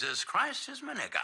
Jesus Christ is my nigga.